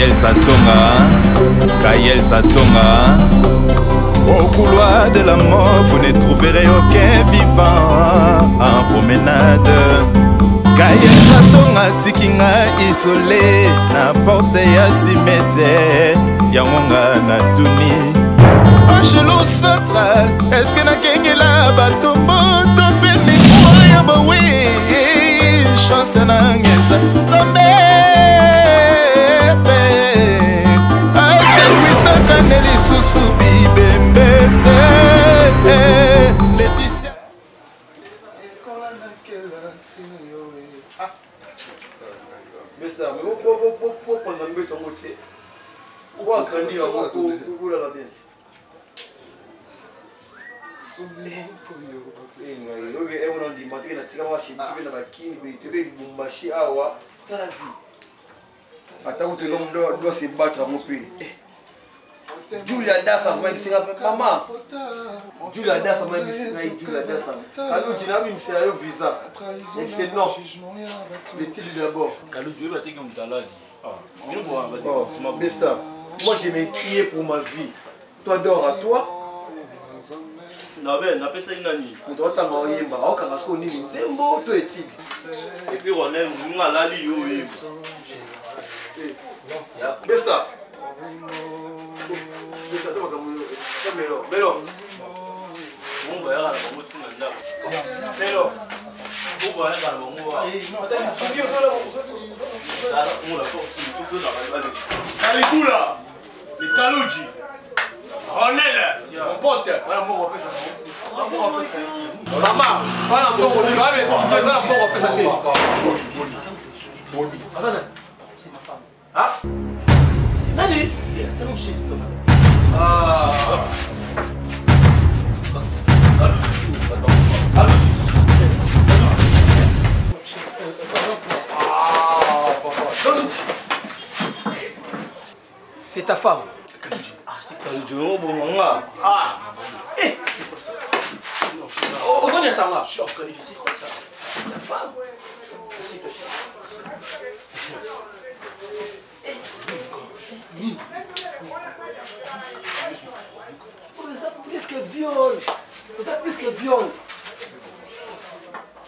Kayel Satonga, Kayel Satonga. Au couloir de la mort, vous ne trouverez aucun vivant en promenade. Kayel Satonga tikinga isolé na porte ya cimetière yango nga natuni angelo central eske nakengela bato mboto mpe mikwa ya bawe chance nangeza tombe lisusu bibembe. Te leticia bokonda mbeto yango te obagrandi yango kolala bien te oyo emona ndima teke na tika mabasibisobe na bakini tobe libumbashi awa tala vi ata kutelomdwasebata yango mpe julia dasa fana i bɛ se ka fɛ mama julia dasa fana i bɛ se ka ye julia dasa. Kalu jina a bɛ misɛnya yo visa. Et c'est non. Petit du d'abord. Kalu joli bɛ tigi mutala di minnu bɔ a bɛ tigi besta moi je m'inquiète pour ma vie. Toi dors à toi. Nabe napesaki nani moto otanga oyemba aokanga soko nini nzembo to etili epuis rone ngalali yo oyemba besta melo melo mungu ayakala bango ntina ndako lelo mungu ayakala bango wakalibula likaluji ronel mobote mama wana mbongo wana mbongo apesa te Asana. Ah? Ah. C'est ta femme. kaluji ongo bonganga ah Eh Ozoni atanga. Ça plus que viol. Ça plus que viol.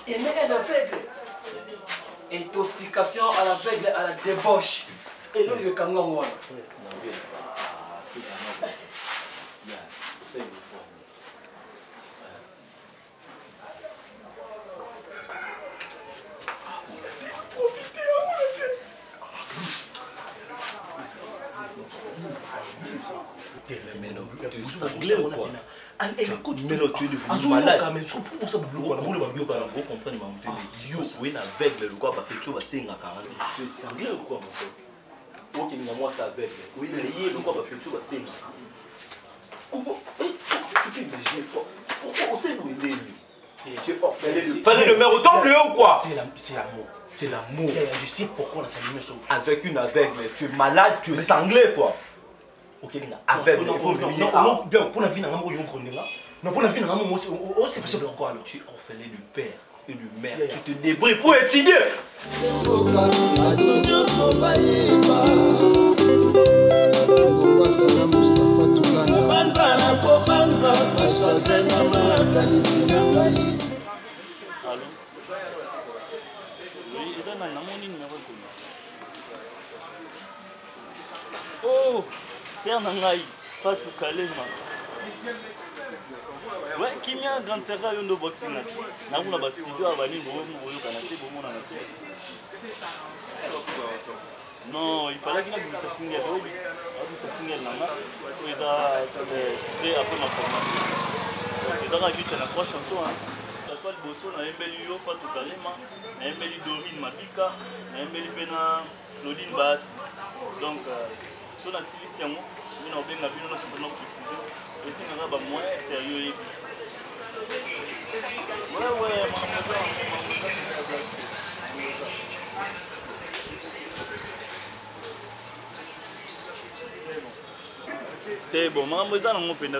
Il met un aveugle. Intoxication à l'aveugle, à la débauche. Et là, il est quand quoi na aveugle lokwa bapetio basengaka tu es sanglé ou quoi mon pote okelinga mwasi aveugle oye na ye lokwa bapetio basengaka tu peux imaginer quoi osai boyeleli Fallait le mettre au temple ou quoi. C'est la- c'est l'amour. C'est l'amour. Je sais pourquoi on a ça. Avec une aveugle, tu es malade, tu es sanglé quoi okelinga bien mpona vi nanga moko oyongo ndenga na mpona vi nanga moko ose fashable encore alors. Tu orphelin du père et du mère. Tu te débris pour étudier nyonso bayeba kombasa na mustapha tolanaobanza na kobanza bachagrin na malakanisi na ngai Oh! Ser na ngai fatu kalema. We kimia grande sera yo ndo boxinga te nakuna bastudio ya banini boyokana te bomonana te non ifalaki nabimisa singel abimisa singel nanga oyo eza titre après ma formation. Donc, ezaka juste na trois chansons kaswa liboso nayembeli yo fatu kalema nayembeli dorine mabika nayembeli mpe na claudine baati donc euh, so nasilisi yango nde na obenga bino napesa no précision esengaka bamoyen sérieux yebi wewe c'est bon. Bino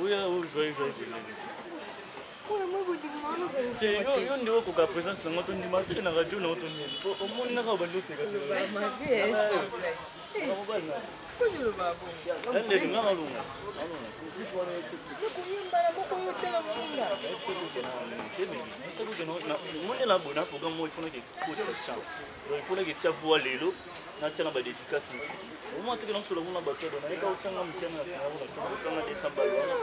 Oui, oui, joyeux. Eh, yo nde okoka présence nango tondima te na radio nango tondima. Omoni naka obandi osekasekaandedingamalunga ah, monela bona programme mo ifonake e kota champ donc e ifonake tia voa lelo natia na badédicace mosusu. Omoma teke nasola kuna bato adona yeka otianga motianga na finaa kuna cokanga desambalo wana.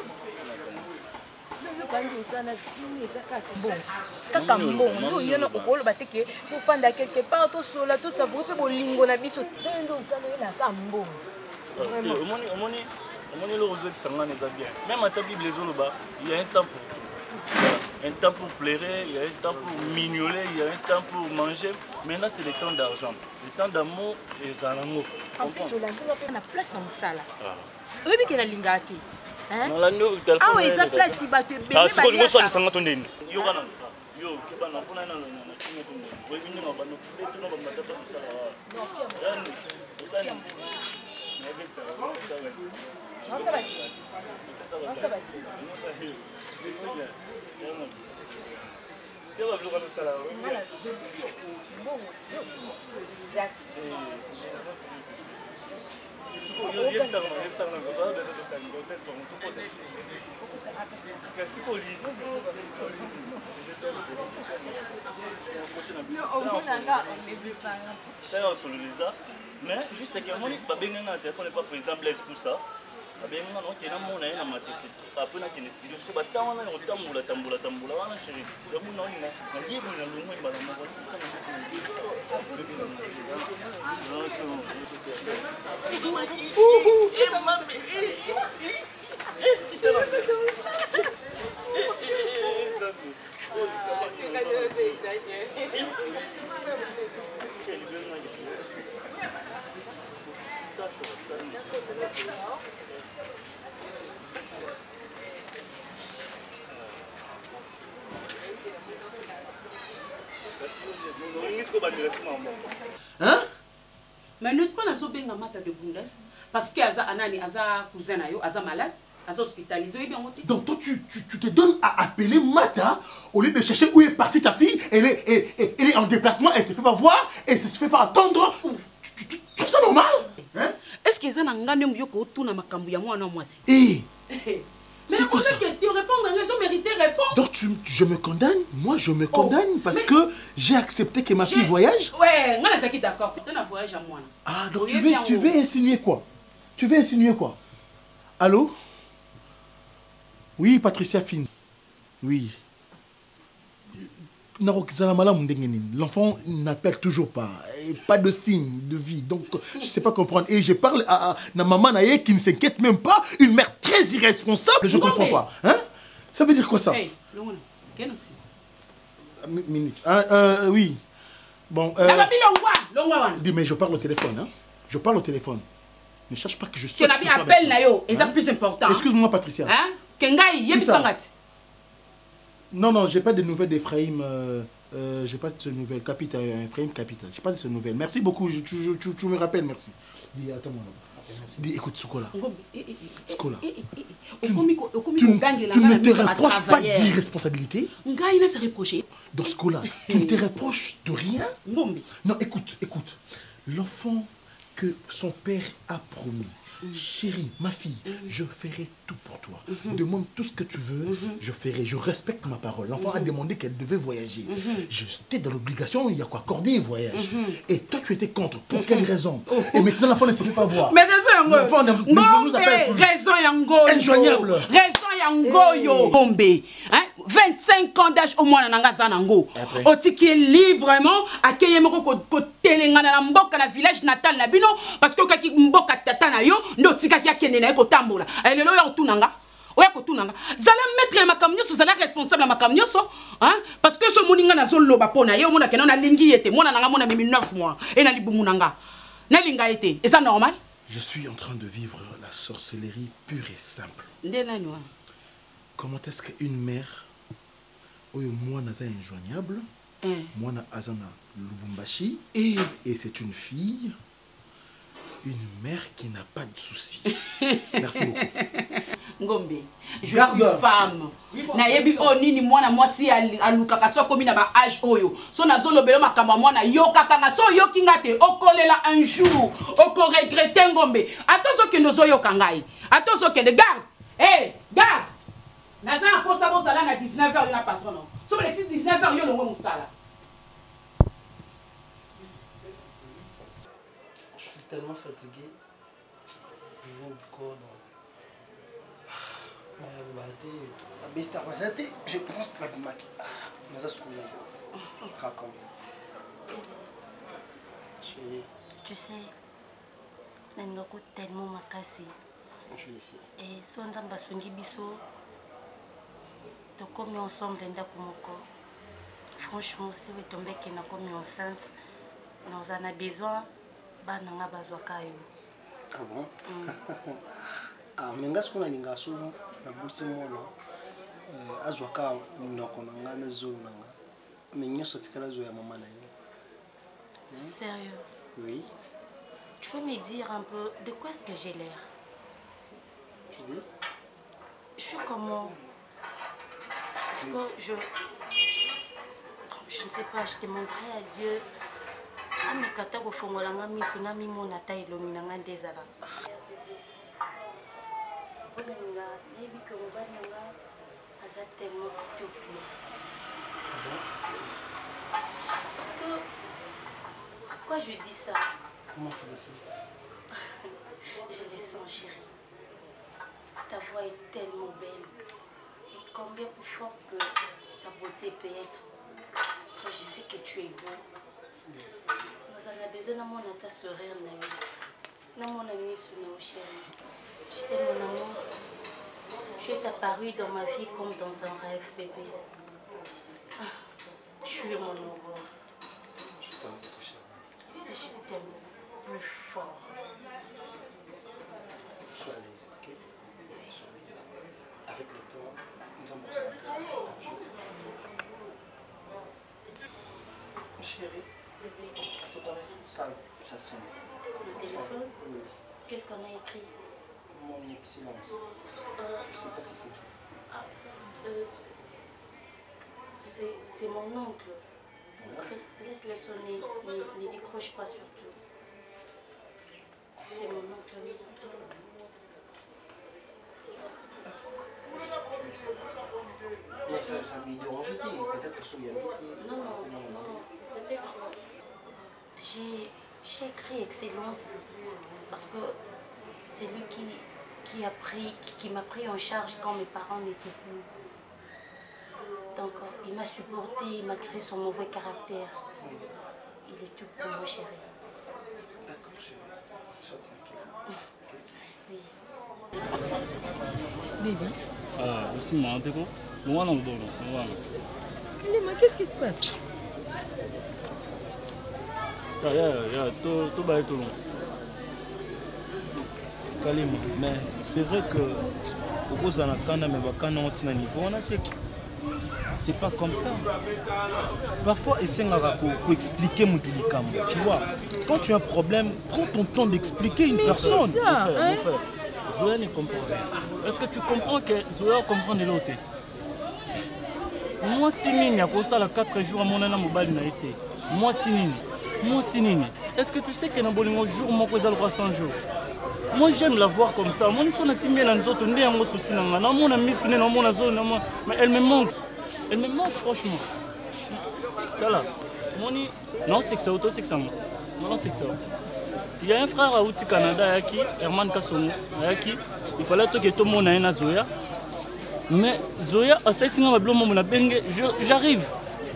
Bona tonga otanga desamba wana kaka mbongo nde oyona okoloba teke tofanda quelque part tosola tosavoure mpe bolingo na biso nde osala oyelaka mbongo te omoni omoni omoni eloko ozokisa ngana eza bien même ata bible ezoloba il y a un temps pour tout un temps pour pleurer il y a un temps pour mignoler il y a un temps pour manger maintenant c'est le temps d'argent. Le temps d'amour eza nango en plus olandinga mpe na place ya mosala oyebi ke nalingaka te nalandi awa eza place bato ebele sikolingo osalisanga to ndeni yoka na yo kebana mpona na singa to ndeni oyebi ndenge bano tuna bambata place osala yani osani tia babiloko nosala sololeza mais juste ke omoni babenganga na telefone epa président blaise kusa sisa Hein mais n'est-ce pas nazobenga mata de bundes? Parce que aza anani aza cousin na yo aza malade aza hospitalisé oyebi yango te Donc toi, tu, tu, tu te donnes à appeler Mata au lieu de chercher où est partie ta fille. Elle est, elle, elle- elle est en déplacement, elle se fait pas voir, elle se fait pas attendre. Tu, tu, tu ça normal? Hein? Est ce que eza na nga nde yo kootuna makambo ya mwana mwasi? Eh, mais C'est quoi ça question répondre? Nga ezo mérité réponse donc tu, je me condamne? Moi, je me condamne parce mais- que j'ai accepté que ma fille voyage? ouais nga nazalaki d'accord. Voyage ya mwana Ah, donc tu veux, tu veux insinuer quoi? Tu veux insinuer quoi? Allô? Oui, Patricia Finn. Oui. Narokezala malamu ndenge nini. L'enfant n'appelle toujours pas. Et pas de signe de vie. Donc, je ne sais pas comprendre. Et je parle à, na maman naye qui ne s'inquiète même pas. Une mère très irresponsable. Je ne comprends pas. Hein? Ça veut dire quoi ça? Hey, Mi- Minute. Ah, euh, oui. Bon. euh, dis, mais je parle au téléphone. Hein je parle au téléphone. Ne cherche pas que je ke saute nabi sur toi appel avec na toi. yo eza Hein? plus important Excuse-moi, Patricia. Hein? ke ngai Non, non, j'ai pas de nouvelles d'Ephraïm. Euh, euh, j'ai pas de nouvelles. Capita, euh, Ephraïm Capita. J'ai pas de ces nouvelles. Merci beaucoup. Je- tu, tu- tu- tu me rappelles, merci. Dis, attends-moi. Dis, écoute, eh, eh, Tu, tu- ne te reproches pas d'irresponsabilité ngai naza reproche dans ce cas-là. Tu ne te reproches de rien Non, écoute, écoute. L'enfant que son père a promis. Chérie, ma fille, je ferai tout pour toi. Demande tout ce que tu veux, je ferai. Je respecte ma parole. L'enfant a demandé qu'elle devait voyager. J'étais dans l'obligation, il y a quoi accorder un voyage. Et toi, tu étais contre. Pour quelle raison Et maintenant, l'enfant ne se fait pas voir. mais raison L'enfant nous appelle raison yango. Injoignable. raison yango oyo ngombe hein? 25 ans d'âge omwana na nga aza nango. Après? otiki ye librement ake ye moko ko- kotelengana na mboka na village natal na bino parce que okaki mboka tata na yo nde otikaki akende na ye kotambola. Lelo oya kotuna nga oya kotuna nga zala maître ya makambo nyonso zala responsable ya makambo nyonso parce que so omoni nga nazoloba mpo na ye omona kena nalingi ye te. Mwana na nga mona mimi 9 mois e na libumu na nga nalinga ye te eza normal? Je suis en train de vivre la sorcellerie pure et simple. nde nani wana? Comment est-ce qu'une mère, oyo moi naza injoignable, Eh. moi na azana Lubumbashi, Eh. et c'est une fille, une mère qui n'a pas de soucis. Merci beaucoup. ngombe je Garde. suis femme nayebi oyo nini mwana mwasi alukaka so akomi na baage oyo so nazolobela makambo ya mwana yokaka nga so oyoki nga te okolela un jour okoregrete ngombe ata ozokende ozoyoka ngai ata ozokende garde e garde naza na posa bozala na 19 heure yo na patron no so bolekisi 19 heure yo longwe mosala. Tellement fatigué. Niveau de corps abesitaka ah, ah, te je pense babimaki ah, naza sukuna raconte. Tu sais na ndoko tellement makasi. Eh, so nzambe asongi biso. Tokomi ensemble ndako moko. Franchement si wetombeki nakomi enceinte naoza na besoin bana nga bazwaka yo. Ah bon? Ah, mais nga sikoyo nalingaka so nabuti mwana eh, azwaka monoko na nga na zolo na nga. Mais nyonso atikala zo ya mama na ye. Sérieux? Oui. Tu peux me dire un peu de quoi est-ce que j'ai l'air? Tu dis? Je suis comment? Parce que je je ne sais pas je demanderai à dieu. Amekata kofongola nga miso namimona ata elongi na nga nde ezala mpona nga nayebi ke mobali na nga aza tellement kitoko parce que pourquoi je dis ça? Comment tu le sais? Je le sens chérie. Ta voix est tellement belle combien plus forte que ta beauté peut être Moi, je sais que tu es beau. Nazala besoin. Na yo namona miso na yo chérie tu sais mon amour tu es apparu dans ma vie comme dans un rêve bébé. Ah, tu es mon aurore Je t'aime beaucoup, chérie. et je t'aime plus fort Sois à l'aise, ok Sois à l'aise. Avec le temps, nous allons passer la grâce un jour. Chérie, ton téléphone, ça, ça sonne. le téléphone Oui, qu'est-ce qu'on a écrit mon excellence. Euh, Je sais pas si c'est qui. Ah, euh, c'est mon oncle. En laisse-le sonner, ne, ne décroche pas surtout. C'est mon oncle. Mais ça, ça lui peut-être que soyez Non, non, non, peut-être. euh, J'ai j'ai écrit Excellence parce que c'est lui qui, qui, a pris, qui, qui m'a pris en charge quand mes parents n'étaient plus. Donc, euh, il m'a supporté malgré son mauvais caractère. Il est tout pour moi, chérie. D'accord, chérie. Sois tranquille. Oui. Baby, Ah, aussi manteko. Mwana mdolo, mwana. Kalema, qu'est-ce qui se passe? Ya ya to to ba to. kalima mais c'est vrai que okozala na kanda me bakanda ngo ntina niveau wana te c'est pas comme ça parfois esengaka ko- koexpliquer motu likambo tu vois quand tu as un problème prends ton temps d'expliquer une personne ça, Mon frère, hein? Zoé ne comprend rien. Est-ce que tu comprends que Zoé comprend de l'autre? Mwasi nini akosala 4 jours amonana mobali na ye te? Mwasi nini? Mwasi nini? Est-ce que tu sais que na bolingo jour moko eza lokwa 100 jours? Moi j'aime la voir comme ça. Moni so nasimbi ye na nzoto nde yango susi na nga. Namona misu nde namona zolo namona mais elle me manque. Elle me manque franchement. Tala moni naosekisa yo tosekisa ngo naosekisa yo. Il y a un frère auti canada ayaki herman kasongo ayaki. Il fallait toke tomona ye na zoya mais zoya benge je- j'arrive.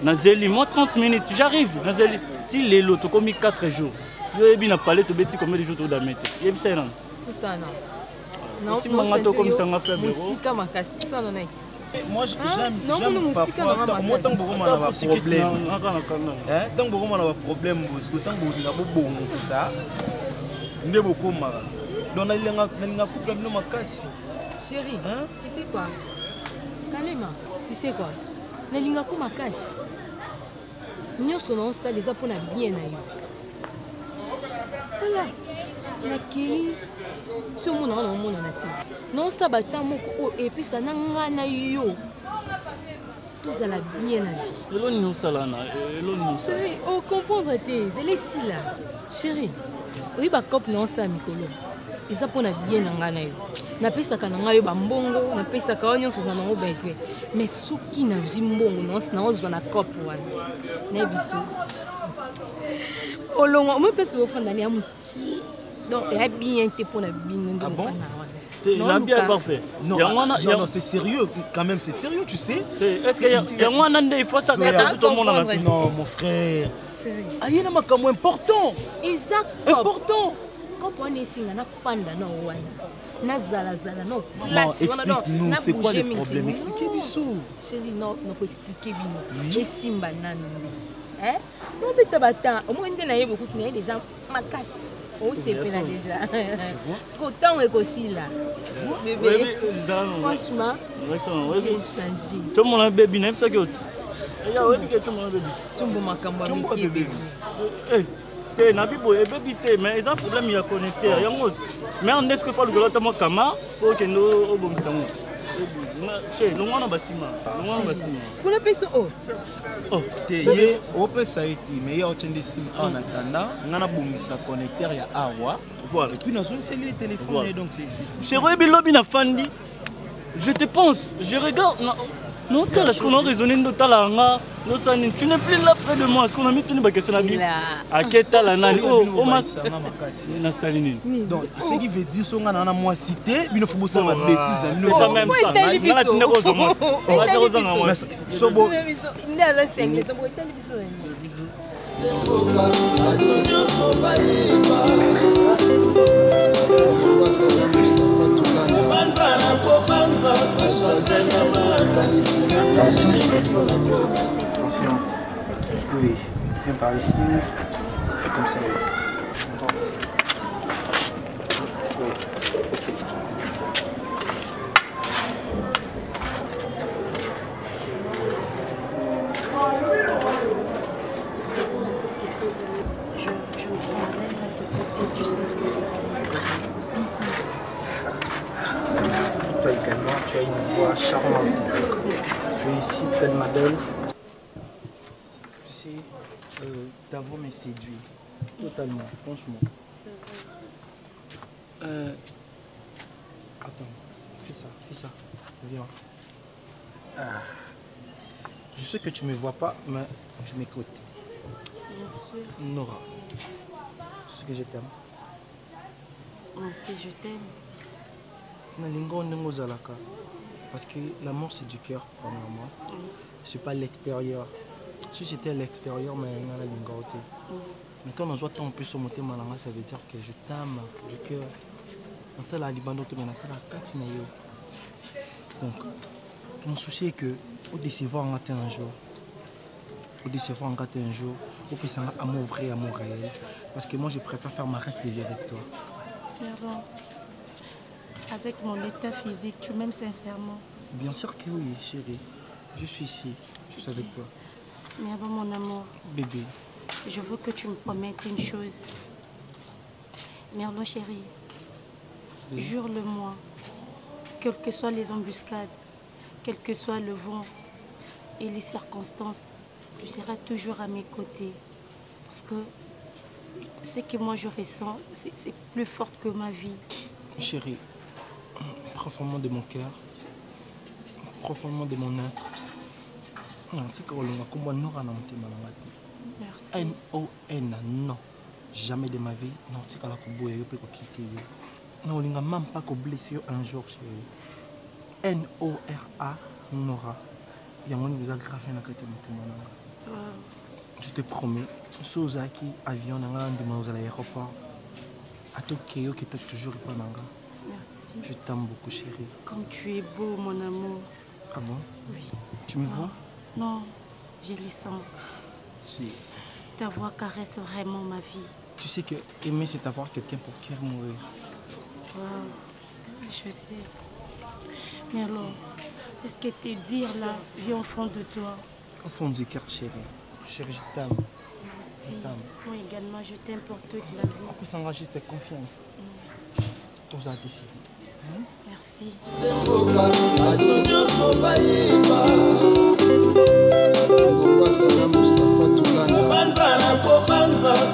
Nazeli moi 30 minutes j'arrive. Nazeli ti lelo tokomi 4 jours. Yo yebi na pale tobeti combien de jours tokomisanga faible, oh. mosika makasi kusana na explique moi Hein? j'aime Non, parfois moi ntango bokoma na baproblème Hein, ntango bokomona baproblème bosiko ntango bolinga bobongisa nde bokomaka donc nalinga nalinga couple bino makasi chéri Hein? tu sais quoi? Kalema tu sais quoi? Nalingako makasi nyonso naosala eza mpona bien na yo. Tala nakei ti omona wana omonana te. Nosaba ta moko oyo epesa na ngai na yo. Tozala bien na vie. Elo nini osala na elo nini osala. Ocomprendre te ezala esila. Chéri oyi bacope na osala mikolo. Eza mpona bien na ngai na yo napesaka na ngai yo bambongo napesaka yo nyonso oza nango besoin mais soki nazwi mbongo naozwa na cope wana. Nayebi so olongwa omopesa bofandani ya moki donc eya bien te mpona bino nde mofanda wana. Yango wana ah, non, non, c'est sérieux, quand même, c'est sérieux, tu sais. yango wana nde Non, mon frère. ayena makambo important. Important. Esinga nafanda na wana nazalazala na Maman, explique-nous, c'est quoi le problème? Expliquez biso. chéri nakoexplike bino. Esimba nanu nde nobeta batan omoi nde nayebi okuti naye deja makasi osepela deja parceke ntango ekosila bebe franchement echange tomona bebi nayebisaki oti eya oyebike tomona bebi tumbo makambo ya mike bebi te nabi boye ebebi te mais eza problème ya connecteur yango. Mais nde soki fa lukolo ata mwa kama po okende obomisa ngo che longwa na basima longwa na basima. Kuna mpeso o te ye opesa ye ti me ye otyende sim awa na tanda ngai nabongisa connecteur ya awa. Epuis nazongiseli ye telefone donc chéri oyebi lobi nafandi je te pense je regarde siko na raisonne nde otala yanga nosala nini tu n'es plus là près de moi. Siko na mituni bakestion na bi ake tala nani? nasali nini donc ce qui veut dire so ngai na mwasi te bino fo bosala babétise na bino kozwa mwasi kozanga mwasi sobo nde aza sengle biso basala mustapha tulanda bachagrin na makanisi na ngai mpona Attention. Oui, viens par ici. Comme ça. Tu as une voix charmante. Tu es ici, tellement belle. tu sais euh, ta voix me séduit totalement franchement euh, attends fais ça fais ça viens ah. je sais que tu me vois pas mais je m'écoute Bien sûr. Nora tu sais que je t'aime Moi aussi, je t'aime. Ndenge ozalaka parce que l'amour c'est du cœur premièrement. C'est pas l'extérieur. Si c'était à l'extérieur mais nga nalinga o te mais quand nazwa ntango mpeso motema ça veut dire que je t'ame du cœur. Natala libanda oto me natala kati na yo donc mon souci est que odecevoir nga te un jour. Odecevoir nga te un jour. Opesa nga amour vrai amour réel. Parce que moi je préfère faire ma reste de vie avec toi. Pardon. Avec mon état physique, tu m'aimes sincèrement. bien sûr que oui chérie je suis ici je suis avec toi Mais avant mon amour, bébé je veux que tu me promettes une chose. Merlot chéri, Oui. jure-le-moi, quelles que soient les embuscades, quel que soit le vent et les circonstances, tu seras toujours à mes côtés. Parce que ce que moi je ressens, c'est c'est plus fort que ma vie. Chérie, profondément de mon cœur, profondément de mon être, Merci. non non jamais de ma vie koboya yo mpe kokite yo naolinga ma mpa koblesse yo un jour nora. Nora yango grave na kati motema je te promets so ozalaki avion na nga na ndima ozala aéroport atokeye oketa toujours epa na nga Merci. Je t'aime beaucoup chérie Comme tu es beau, mon amour. ah bon? Oui. tu me vois? Non, je les sens. si Ta voix caresse vraiment ma vie. tu sais que aimer c'est avoir quelqu'un pour qui mourir Wow. Je sais. Mais alors, est-ce que tes dires là viennent au fond de toi? Au fond du cœur chérie chérie je t'aime aussi. Moi également, je t'aime pour toute la vie. okosanga juste confiance oza décidé Merci. bato nyonso bayiba merci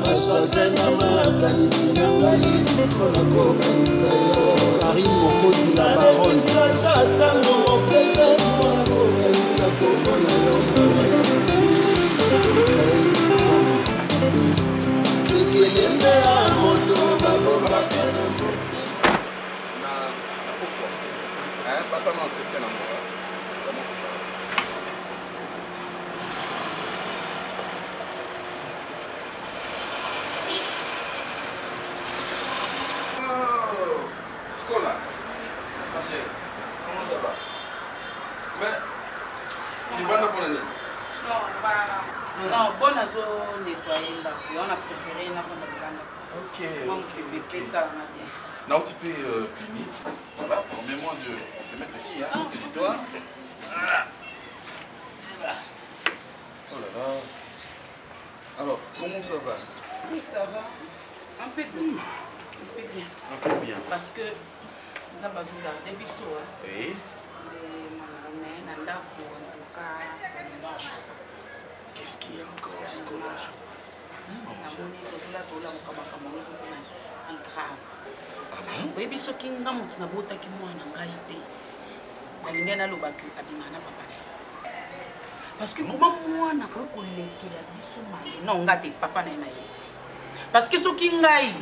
bachagre na makanisi na ngai mpona kokanisa yo ari mokotila barostatata ngongo peux euh, punir, voilà, permets-moi de se mettre ici, hein, toi. Voilà. Oh là là. Alors, comment ça va? Oui ça va. Un peu bien un peu bien. Un peu bien. parce que nzambe azogarde biso Oui. me na ndako entuka salimarche Qu'est-ce qu'il y a encore, Scola namoni lisusu grave. Oyebi soki nga moto nabotaki mwana ngai te nalingai nalobaki abima na papa na ye. Parce que koma mwana koyi kolekela biso maye non nga te papa na ye na ye. Parce que soki ngai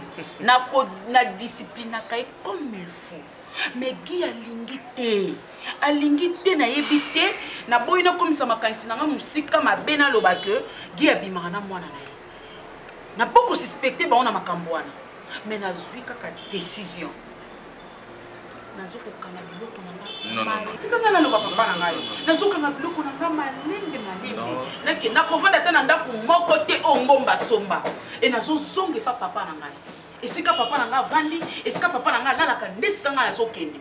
nadisciplinaka ye comme il faut mais gi alingi te alingi te nayebi te naboyi nakomisa makanisi na nga mosika mabe naloba ke gi abimaka na mwana na ye. Napo kosuspecte bango na makambo wana me nazwi kaka décision. Nazokokanga biloko na Non, non, nga non. tika nga naloba papa na ngai. Nazokanga biloko na nga malembe malembe Non. nake nakovanda te na ndako moko te oyo ngomba somba. E nazozonga epa papa na ngai. Esika papa na ngai avandi esika papa na ngai alalaka nde esika ngai nazokende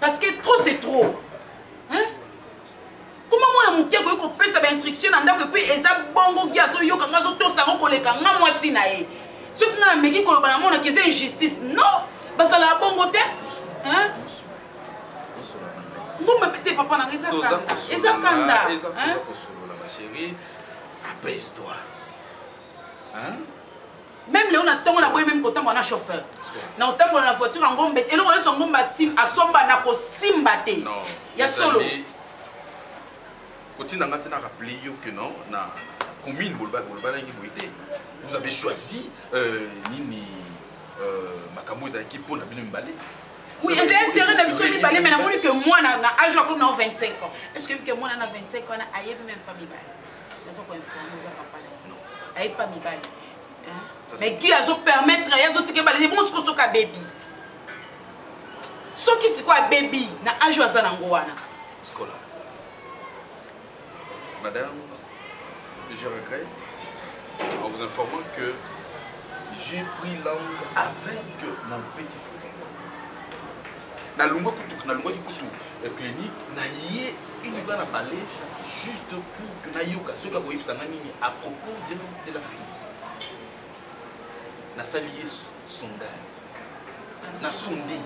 parce que trop c'est trop. Koma mwana moke akoki kopesa bainstruction na ndako epui eza bongo gi azoyoka nga azotosa yango koleka nga mwasi na ye soki nga nameki koloba na monaki eza injustice. Non bazalaka bongo te Hein? ngomba pe te papa nanga eza kanda Hein? Hein? même leo na ntongo naboyi meme kotambola na chauffeur. Na kotambola na voiture ya ngombe eloko nyonso ngombe asim- asomba na kosimba te. Non ya solo. ezali- kotinda nga te na rappele yo que non. na commune vous avez choisi euh, nini euh, makambo ezalaki mpo na bino mibale oui eza intérêt biso mibale mais namoni ke mwana na age akomi na 25 ans. Est ce que na 25 ans même pas mibale papa pas mibale Hein? Mais qui bon na age aza nango wana? Scola. Madame, je regrette en vous informant que j'ai pris langue avec mon petit frère. nalongwaki kutu nalongwaki kutu. Eh, clinique naye uniquement na parler juste pour que nayoka soki akoyebisanga nini à propos de, la fille. Nasali ye s- sondage nasonde ye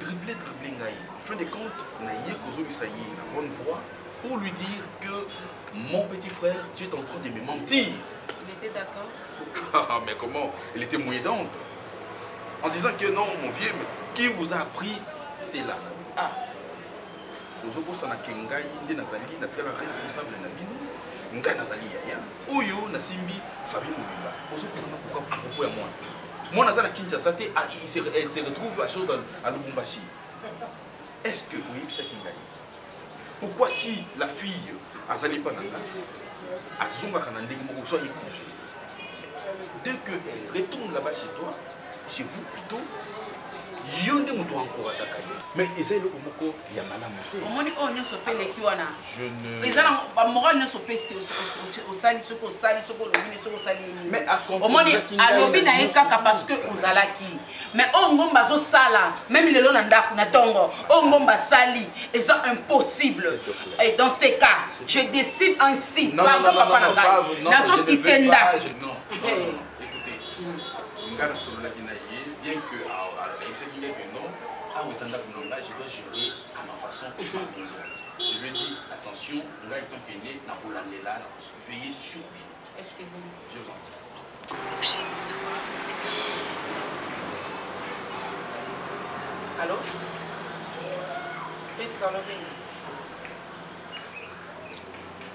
dribble dribble ngai en fin de compte naye kozongisa ye na bonne voie pour lui dire que mon petit frère tu es en train de me mentir. Il était d'accord. Ah, mais comment? Elle était mouillée d'honte. En disant que non, mon vieux, mais qui vous a appris cela? Ah. ozokosana ke ngai nde nazali natikala responsable na bino. Ngai nazali yaya. Oyo nasimbi famille mobimba. Ozokosana pourkua propos ya mwana mwana aza na kinshasa te ah, il se- elle se retrouve à chose à- à lubumbashi. Est ce que oyebisaki ngai pourquoi si la fille azali mpa na ngai azongaka na ndenge moko so aye congé dès qu'elle retourne là-bas chez toi, chez vous plutôt, yo nde moto encourageaka mais eza eloko moko ya malamu. Te omoni oyo nyonso mpe eleki wana. je ne eza na bamorale nyonso mpe si osali soki osali soki olobi nini soki osali nini. Mais accompli- omoni alobi na ye kaka parce que ozalaki. Mais oyo ngomba azosala même lelo na ndako na ntongo oyo ngomba asali eza impossible. Et dans ces cas je décide ainsi Non, non, non, pardon non, papa non, na pas- ngai non, nazokite ne ndako pas, je- non, non, non, écoutez, nga nasololaki na ye bien que ayebisaki ngai que non. Awa eza ndako na ngai je dois gérer à ma façon ma maison je lui ai dit attention ngai etant pene na kolandela veiller sur lui. Excusez-moi. je vous en prie. Allô? Please call again.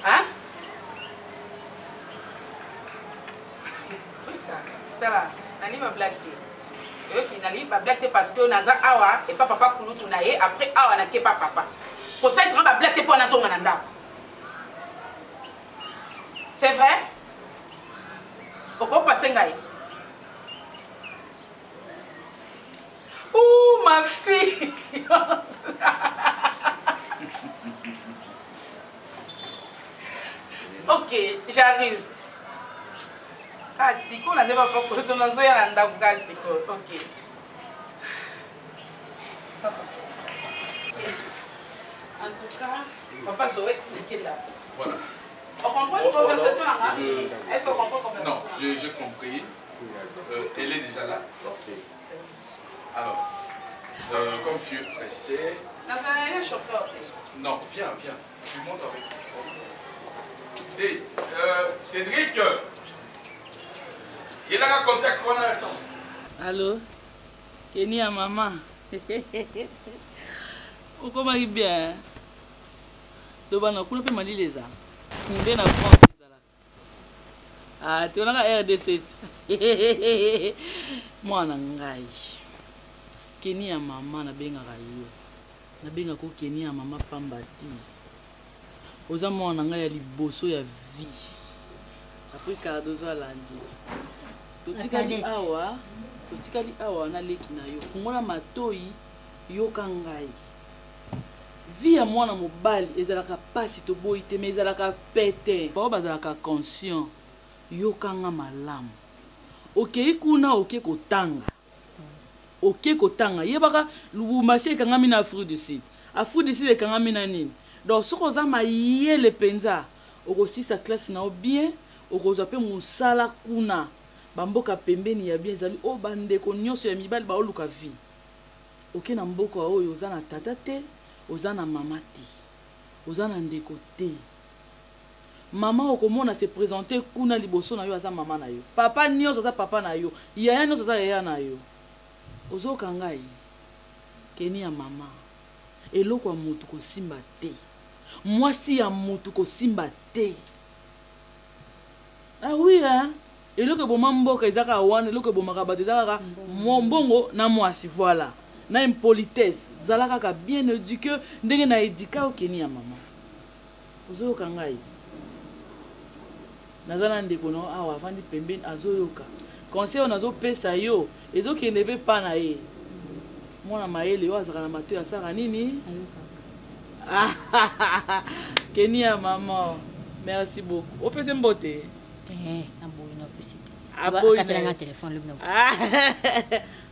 Hein? Priska, tala, nani ba blague te. oyoki nali bablague te parce que naza awa epa papa kulutu na après awa nakepa papa. Kosalisanga bablague te mpo nazonga na ndako c'est vrai? Okopase ngai Ouh, ma fille! Ok, j'arrive. Kasi ko naze papa koto nazoya na ndako kasi ko ok en tout cas papa zoe lekenda Voilà. on comprend une conversation là Je- est-ce qu'on comprend conversation? Non, j'ai j'ai compris. Euh, elle est déjà là. Alors, euh, comme tu es pressé, nazoya ye chauffeur non, viens, viens. Tu montes avec. Hey, euh, Cédric, il a un contact qu'on a ensemble. Allô Keni ya mama. Okomaki bien tobana kuna mpe malili eza. Nde na france ezalaka. Ah, tonaka rdc mwana ngai. Keni ya mama nabengaka yo. Nabengaka o keni ya mama pamba te. Oza mwana na ngai ya liboso ya vie. Apres cardozo alandi totikali awa totikali awa naleki na yo. Fungola matoyi yoka ngai. Vi ya mwana mobali ezalaka mpasi toboyi te me ezalaka pete. Bao bazalaka conscient. Yokanga malamu. Okei kuna oke kotanga. Oke kotanga. Yebaka lubumbashi ekangami na afrique du sud. Afrique du sud ekangami na nini? Donc soki oza mayele mpenza okosisa classe na yo bien okozwa mpe mosala kuna bamboka pembeni ya bien ezali oyo bandeko nyonso ya mibali baoluka vie. Oke na mboka oyo oza na tata te oza na mama te oza na ndeko te. Mama okomona se présente kuna liboso na yo aza mama na yo. Papa nyonso aza papa na yo yaya nyonso aza yaya na yo. Ozoka ngai keni ya mama eloko ya motu kosimba te mwasi ya motu kosimba te. Ah oui hein? Eloko eboma mboka eza kaka wana eloko ebomaka bato eza kaka mbongo na mwasi voilà. Na impolitesse zala kaka bien éduqué ndenge na edika okeni ya mama. Ozoyoka ngai. Naza na ndeko na yo awa avandi pembeni azoyoka. Conseil oyo nazopesa yo ezokende mpe pa na ye. Mwana mayele oyo azalaka na matoi asaka nini? Keni ya mama. Merci beaucoup. Opesi mbote aboyi napesi Aboyi na akatelanga ye. telefone lobi na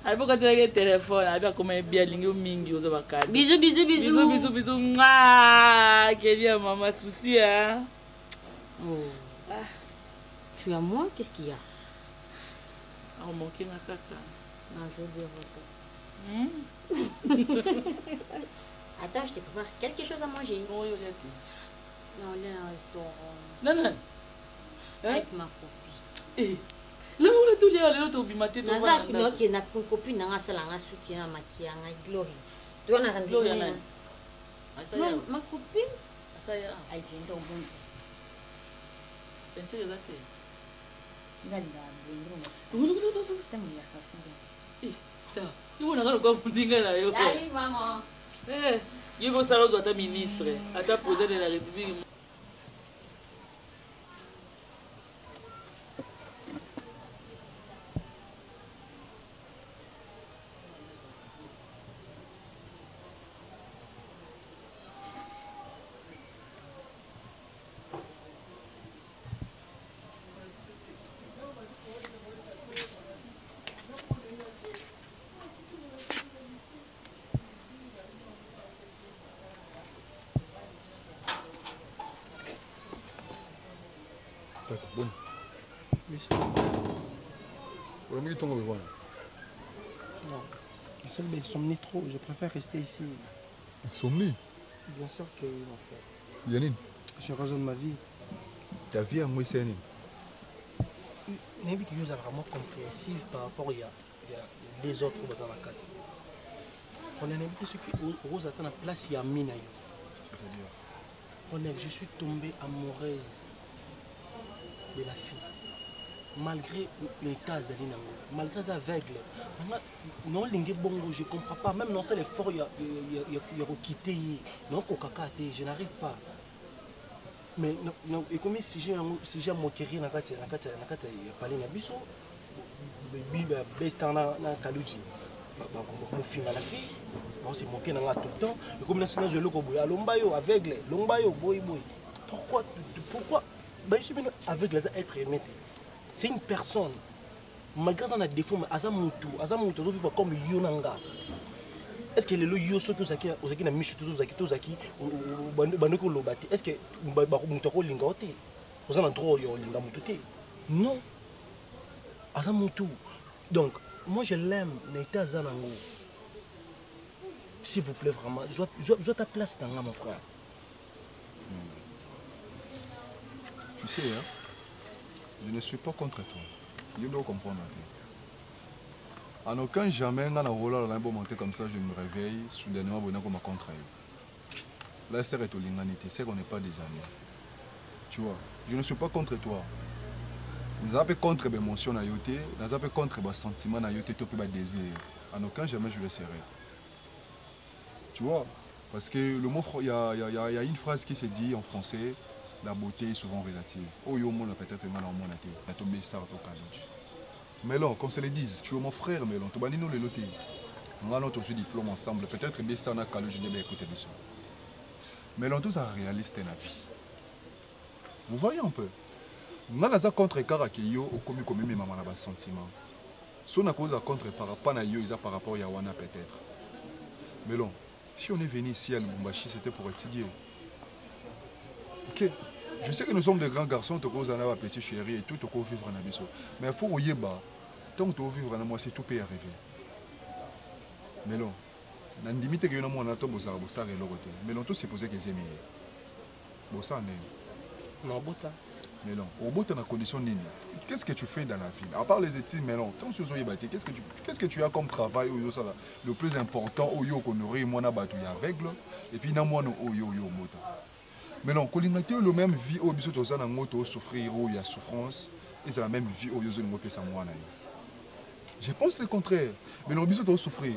abi okatelaki telefone abi akoma ebi alingi yo mingi oza bakadi Bisous, bisous, bisous. bisous bisous bisous Mouah! keli ya mama susi? Oh. Tu es à moi? Qu'est-ce qu'il y a? Akomokinga kaka Non, je veux votre Hmm? Attends, je te prépare quelque chose à manger. A. Non, un restaurant. Non, non. lango eh, le toliya lelo tobima te nazakende kopi nanga asala anga suki na maki yanga glory. Toyanaka makopi ayenta obongi ceinture eza te? Imonanga lokwa mondinga na yo eh, yebosala ozwa ata ministre. Ata président de la république. Tata boni olamiki ntongo bewana Non. C'est mais somni trop, je préfère rester ici. insomnie? Bien sûr que oui, mon frère. ya nini Je raisonne ma vie. ta vie yango esa ya nini nayebi ke yo ozala vraiment compréhensive par rapport ya les autres baza na kati wana nayebi te soki okozala ta na place ya mi na yo honnête je suis tombée amoureuse la fille malgré l'état malgré aza aveugle nanga naolingi bongo je comprends pas. Même nosala effort ya, kokite ye naokokaka te je n'arrive pas. Mais ekomi sujet yango sujet ya mokerie na kati ya pale na biso bestar na kaluji mofinga na fille baose moke na nga tout le temps. Ekomi nasi nazwa eloko boye alomba yo aveugle. Lomba yo boyi pourquoi pourquoi bayesu bino aveugle aza être aimé te c'est une personne. Malgré na défaut mais aza motu aza motu azovivre comme yo na nga est ce que lelo yo soki ozalaki ozalaki na miso te tozalaki tozalaki bandoki oloba te est ce que moto akolinga yo te? Oza droit non. Donc moi je l'aime na ete aza nango s'il vous plaît vraiment zwa ta place na nga mon frère tu sais hein, je ne suis pas contre toi. Yo nde comprendre en aucun jamais na rolala na bo monter comme ça je me réveille soudainement bona koma contre là c'est etolingani te c'est qu'on n'est pas des amis. Tu vois je ne suis pas contre toi. Naza mpe contre yo te naza mpe contre na yo te to mpe badésir en aucun jamais je le serai. Tu vois parce que le mot il y y a une phrase qui se dit en français la beauté est souvent relative. Oyo omona peut-être nga na omona te na tombe star to kaluji melon qu'on se le dise tu es mon frère melon. Tobandi no lelo te nga no tozwi diplôme ensemble. Peut-être bestar na kaluji nde baécoute biso melon tozala réaliste na vie. Vous voyez un peu? Nga naza contre kaka ke yo okomi komememama na basentiment so nakozala contre par rapport na yo eza par rapport ya wana peut-être. Melon si on est venu ici à Lubumbashi c'était pour étudier. Ok? Je sais que nous sommes des grands garçons tokozala na bapetit chéri et tout tokovivre na biso mais il faut oyeba ntango tovivre na mwasi tout peut arriver. Melon nandimi teke yo na mwana to bozala bosala eloko te melon tosupose ke ezemi ye bosala ndenge nabota melon obota na condition nini qu'est-ce que tu fais dans la vie à part les études melon tant que te qu'est-ce que tu qu'est-ce que tu as comme travail le plus important oyo okonore mwana bato ya aveugle et puis na mwana oyo oyo obota melon kolinga te le même vie oyo biso toza nango tosouffrir oyo ya souffrance eza la même vie oyo ozolinga opesa mwana ye je pense le contraire. Melon biso tosouffrir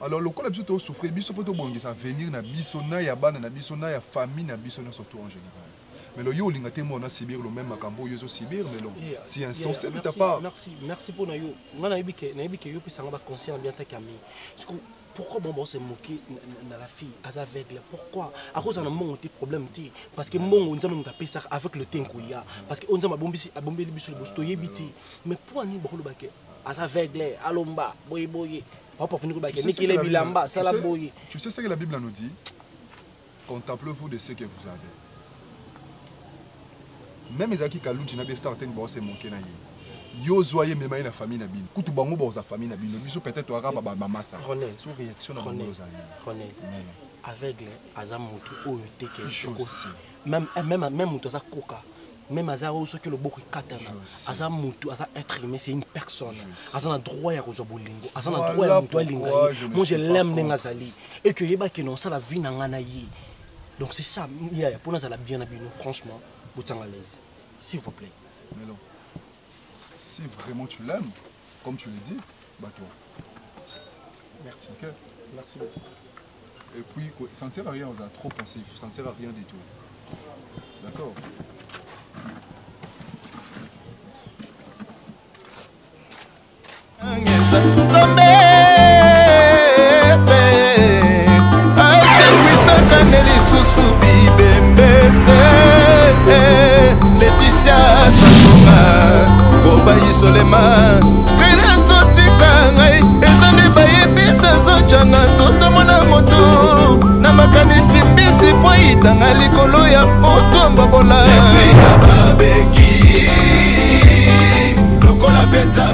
alors lokola biso tosouffrir biso mpo tobongisa avenir na biso na ya bana na biso na ya famille na biso nyonso to en général. Mais lo yo olinga te mona subir le même makambo oyo ozosubir mais Yeah, si yeah, insensé de ta part merci merci mpo na yo nga nayebi ke yo opesanga baconscient bien taki ya mingi pourquoi bon bose moke na- na- na la fille aza aveugle? Pourquoi? Akozala na mbongo te problème te parce que mbongo nzambe moto apesaka avec le temps koya parce que oyo nzambe abombisi abombeli biso liboso toyebi te mais mpo ani bakoloba ke aza aveugle alomba ke sais ce que mikile la Bible- bilamba tu sala sais- boye Tu sais ce que la Bible nous dit? Contemplez-vous de ce que vous avez. Même ezalaki kalunji na bestar te baose moke na ye yo ozwa ye mema ye na famille na bino. Kutu bango baoza famille na bino. Biso peut-être toyaka bamamasa René, so réaction na bango René, aveugle aza motu oyo te ke Je oko- sais. même même même moto aza koka. Même aza oyo soki loboko ekatana aza motu aza être humain c'est une personne. Aza na droit ya kozwa bolingo. Aza na droit ya moto alinga ye. moi je l'aime ndenge azali. Et que oyebaki na osala vie na ngai na ye. Donc c'est ça yaya bien na bino franchement botianga l'aise s'il vous plaît. Non. Si vraiment tu l'aimes, comme tu le dis, bah toi. Merci. Merci beaucoup. Et puis, quoi, ça ne sert à rien, on a trop pensif, ça ne sert à rien du tout. D'accord lisusu leticia kolonga kobayisolema vela zotika ngai ezambi bayebisa zocanga zotomona motu na makanisi mbisi mpo itanga likolo ya moto mbabola lokola mpenza